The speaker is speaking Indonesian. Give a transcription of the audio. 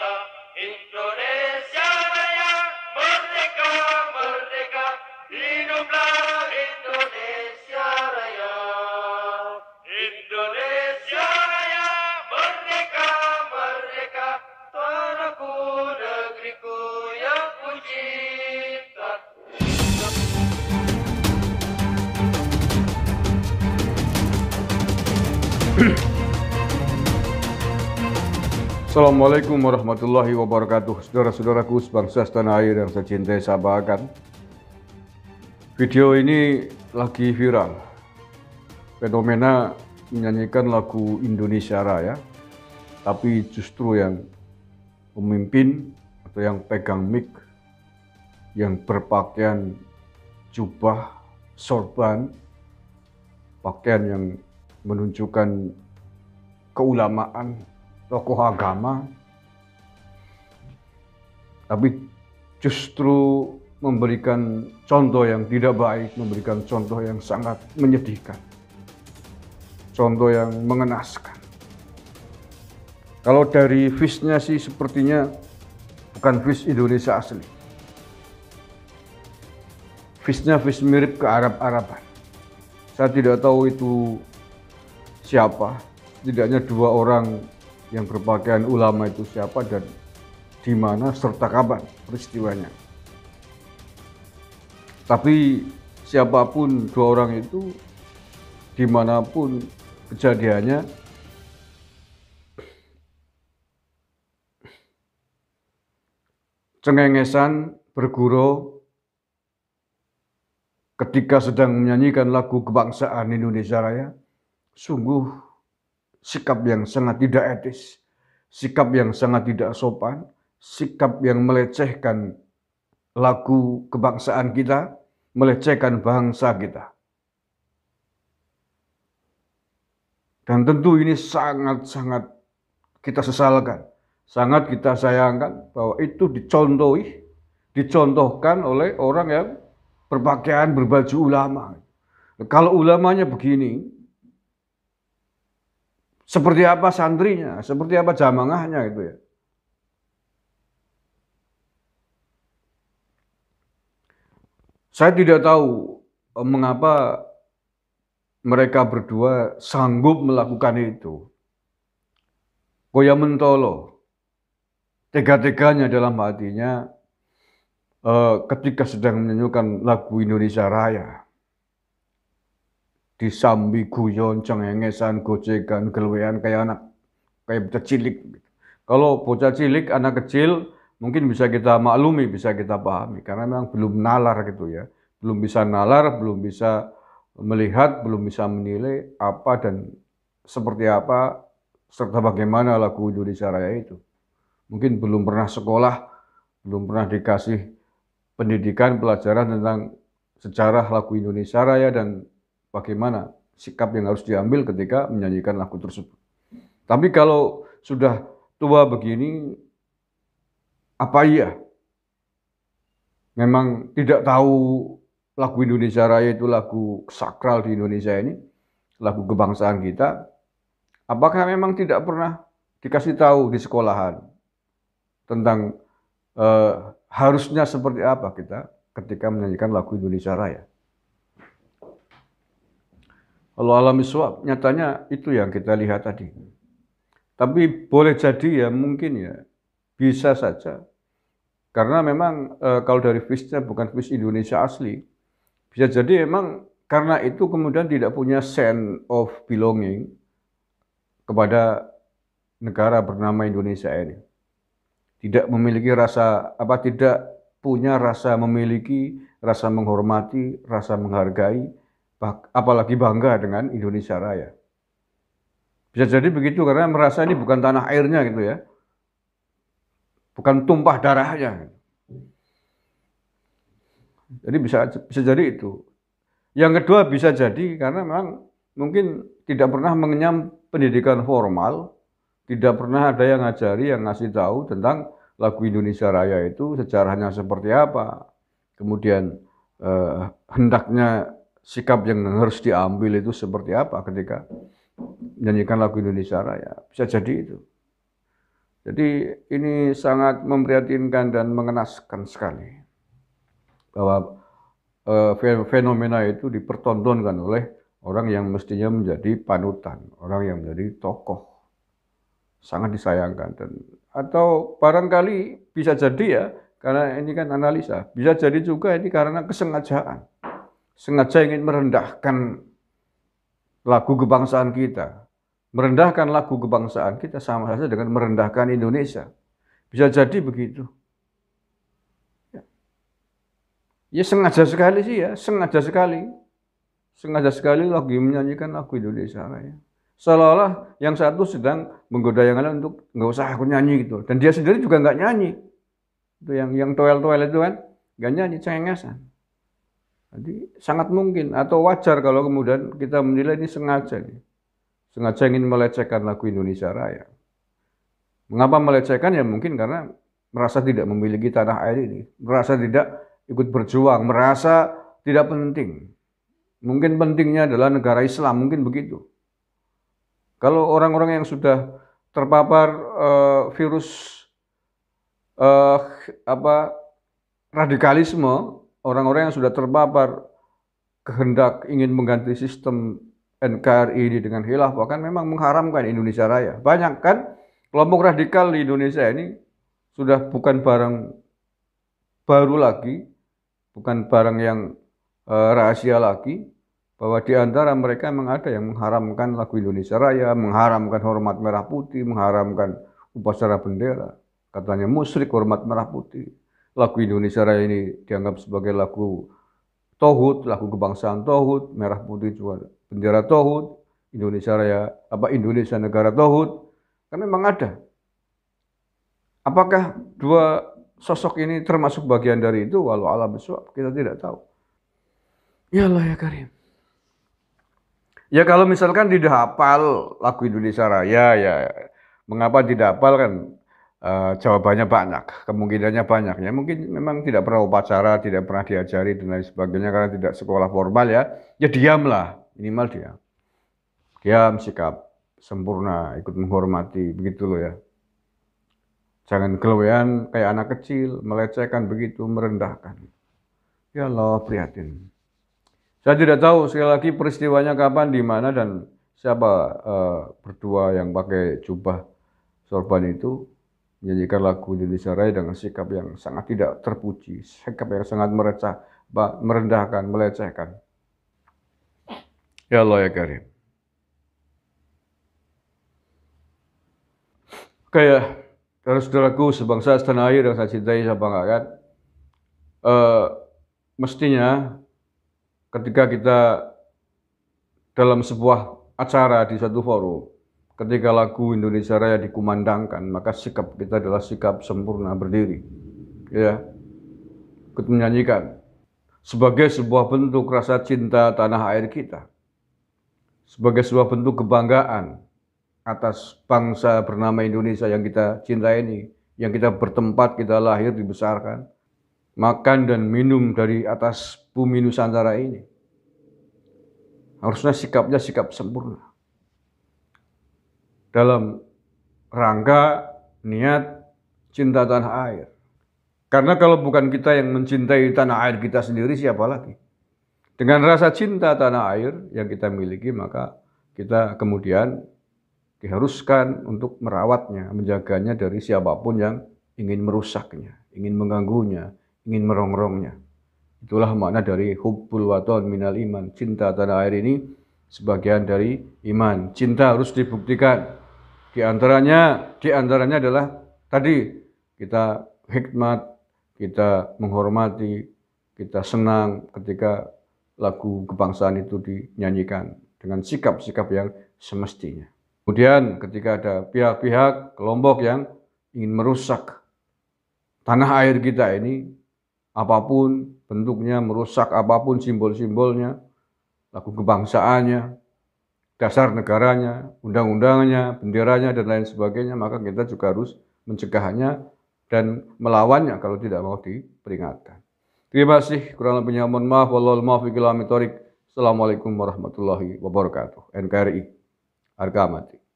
Indonesia Raya Merdeka, merdeka. Hiduplah Indonesia Raya. Indonesia Raya Merdeka, merdeka. Tanahku, negeriku yang cinta Assalamualaikum warahmatullahi wabarakatuh. Saudara-saudaraku sebangsa setanah air yang saya cintai saya banggakan. Video ini lagi viral. Fenomena menyanyikan lagu Indonesia Raya Tapi justru yang pemimpin atau yang pegang mic Yang berpakaian jubah, sorban Pakaian yang menunjukkan keulamaan tokoh agama, tapi justru memberikan contoh yang tidak baik, memberikan contoh yang sangat menyedihkan, contoh yang mengenaskan. Kalau dari visnya sih sepertinya bukan vis Indonesia asli. Visnya vis mirip ke Arab-Araban. Saya tidak tahu itu siapa, setidaknya dua orang yang berpakaian ulama itu siapa dan di mana serta kapan peristiwanya. Tapi siapa pun dua orang itu, di mana pun kejadiannya, cengengesan bergurau ketika sedang menyanyikan lagu kebangsaan Indonesia Raya, sungguh sikap yang sangat tidak etis, sikap yang sangat tidak sopan, sikap yang melecehkan lagu kebangsaan kita, melecehkan bangsa kita. Dan tentu ini sangat-sangat kita sesalkan, sangat kita sayangkan bahwa itu dicontohi, dicontohkan oleh orang yang berpakaian berbaju ulama. Kalau ulamanya begini, seperti apa santrinya, seperti apa jamangahnya itu ya. Saya tidak tahu eh, mengapa mereka berdua sanggup melakukan itu. Koya mentolo, tega-teganya dalam hatinya eh, ketika sedang menyanyikan lagu Indonesia Raya disambi guyon, cengengesan, gojekan, gelwean kayak anak kayak bocah cilik. Kalau bocah cilik, anak kecil mungkin bisa kita maklumi, bisa kita pahami karena memang belum nalar gitu ya. Belum bisa nalar, belum bisa melihat, belum bisa menilai apa dan seperti apa serta bagaimana lagu Indonesia Raya itu. Mungkin belum pernah sekolah, belum pernah dikasih pendidikan, pelajaran tentang sejarah lagu Indonesia Raya dan bagaimana sikap yang harus diambil ketika menyanyikan lagu tersebut. Tapi kalau sudah tua begini, apa iya? Memang tidak tahu lagu Indonesia Raya itu lagu sakral di Indonesia ini, lagu kebangsaan kita. Apakah memang tidak pernah dikasih tahu di sekolahan tentang eh, harusnya seperti apa kita ketika menyanyikan lagu Indonesia Raya? Kalau alami suap, nyatanya itu yang kita lihat tadi. Tapi boleh jadi ya mungkin ya, bisa saja. Karena memang e, kalau dari visnya bukan vis Indonesia asli, bisa jadi memang karena itu kemudian tidak punya sense of belonging kepada negara bernama Indonesia ini. Tidak memiliki rasa apa tidak punya rasa memiliki, rasa menghormati, rasa menghargai, apalagi bangga dengan Indonesia Raya. Bisa jadi begitu karena merasa ini bukan tanah airnya gitu ya. Bukan tumpah darahnya. Jadi bisa bisa jadi itu. Yang kedua bisa jadi karena memang mungkin tidak pernah mengenyam pendidikan formal, tidak pernah ada yang ngajari yang ngasih tahu tentang lagu Indonesia Raya itu sejarahnya seperti apa. Kemudian eh, hendaknya sikap yang harus diambil itu seperti apa ketika menyanyikan lagu Indonesia Raya. Bisa jadi itu. Jadi ini sangat memprihatinkan dan mengenaskan sekali bahwa uh, fenomena itu dipertontonkan oleh orang yang mestinya menjadi panutan, orang yang menjadi tokoh. Sangat disayangkan dan atau barangkali bisa jadi ya karena ini kan analisa, bisa jadi juga ini karena kesengajaan. Sengaja ingin merendahkan lagu kebangsaan kita. Merendahkan lagu kebangsaan kita sama saja dengan merendahkan Indonesia. Bisa jadi begitu. Ya, ya sengaja sekali sih ya, sengaja sekali. Sengaja sekali lagi menyanyikan lagu Indonesia Raya. Seolah-olah yang satu sedang menggoda yang lain untuk nggak usah aku nyanyi gitu. Dan dia sendiri juga nggak nyanyi. Itu yang yang toel-toel itu kan nggak nyanyi, cengengesan. Jadi sangat mungkin atau wajar kalau kemudian kita menilai ini sengaja nih. Sengaja ingin melecehkan lagu Indonesia Raya. Mengapa melecehkan? Ya mungkin karena merasa tidak memiliki tanah air ini, merasa tidak ikut berjuang, merasa tidak penting. Mungkin pentingnya adalah negara Islam, mungkin begitu. Kalau orang-orang yang sudah terpapar uh, virus uh, apa radikalisme orang-orang yang sudah terpapar kehendak ingin mengganti sistem NKRI ini dengan hilaf bahkan memang mengharamkan Indonesia Raya. Banyak kan kelompok radikal di Indonesia ini sudah bukan barang baru lagi, bukan barang yang uh, rahasia lagi, bahwa di antara mereka memang ada yang mengharamkan lagu Indonesia Raya, mengharamkan hormat merah putih, mengharamkan upacara bendera. Katanya musyrik hormat merah putih lagu Indonesia Raya ini dianggap sebagai lagu Tohut, lagu kebangsaan Tohut, merah putih juga bendera Tohut, Indonesia Raya, apa Indonesia negara Tohut, kan memang ada. Apakah dua sosok ini termasuk bagian dari itu? Walau alam besok kita tidak tahu. Ya Allah ya Karim. Ya kalau misalkan tidak hafal lagu Indonesia Raya, ya mengapa tidak hafal kan Uh, jawabannya banyak, kemungkinannya banyak. Ya mungkin memang tidak pernah upacara, tidak pernah diajari dan lain sebagainya karena tidak sekolah formal ya. Ya diamlah, minimal diam. Diam sikap sempurna, ikut menghormati, begitu loh ya. Jangan kelewean kayak anak kecil, melecehkan begitu, merendahkan. Ya Allah, prihatin. Saya tidak tahu sekali lagi peristiwanya kapan, di mana dan siapa uh, berdua yang pakai jubah sorban itu menyanyikan lagu Indonesia Raya dengan sikap yang sangat tidak terpuji, sikap yang sangat merecah, merendahkan, melecehkan. Ya Allah ya Karim. Kayak kalau saudaraku sebangsa setanah air yang saya cintai saya banggakan, uh, mestinya ketika kita dalam sebuah acara di satu forum, ketika lagu Indonesia Raya dikumandangkan, maka sikap kita adalah sikap sempurna berdiri. Ya. Ikut menyanyikan sebagai sebuah bentuk rasa cinta tanah air kita. Sebagai sebuah bentuk kebanggaan atas bangsa bernama Indonesia yang kita cintai ini, yang kita bertempat, kita lahir, dibesarkan, makan dan minum dari atas bumi Nusantara ini. Harusnya sikapnya sikap sempurna dalam rangka niat cinta tanah air. Karena kalau bukan kita yang mencintai tanah air kita sendiri, siapa lagi? Dengan rasa cinta tanah air yang kita miliki, maka kita kemudian diharuskan untuk merawatnya, menjaganya dari siapa pun yang ingin merusaknya, ingin mengganggunya, ingin merongrongnya. Itulah makna dari hubbul waton minal iman. Cinta tanah air ini sebagian dari iman. Cinta harus dibuktikan di antaranya, di antaranya adalah tadi kita hikmat, kita menghormati, kita senang ketika lagu kebangsaan itu dinyanyikan dengan sikap-sikap yang semestinya. Kemudian ketika ada pihak-pihak kelompok yang ingin merusak tanah air kita ini, apa pun bentuknya, merusak apa pun simbol-simbolnya, lagu kebangsaannya, dasar negaranya, undang-undangnya, benderanya, dan lain sebagainya, maka kita juga harus mencegahnya dan melawannya kalau tidak mau diperingatkan. Terima kasih, kurang lebihnya mohon maaf, wallahul Assalamualaikum warahmatullahi wabarakatuh. NKRI, harga mati.